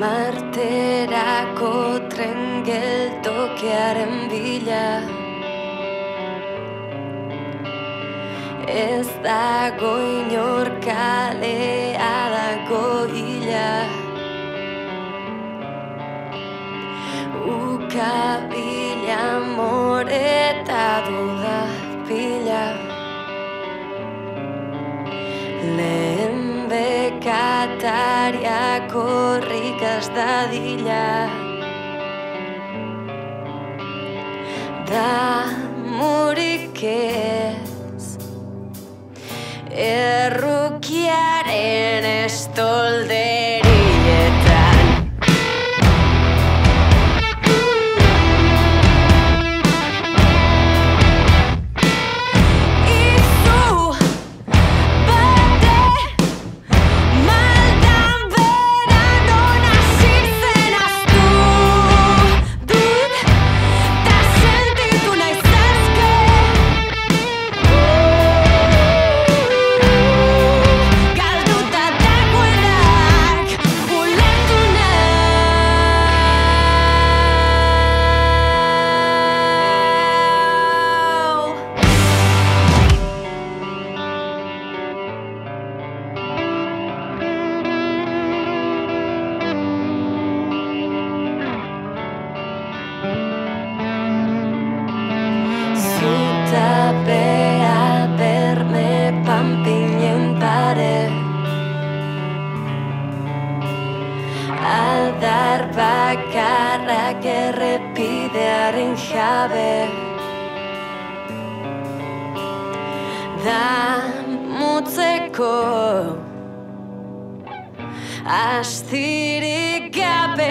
Marterako tren geltokearen bila. Ez dago inor bekataria korrikaz dadila Da murik ez Errukiaren estolderietan pare Adar bakarrak errepidearen jabe. Da mutzeko Astirik gabe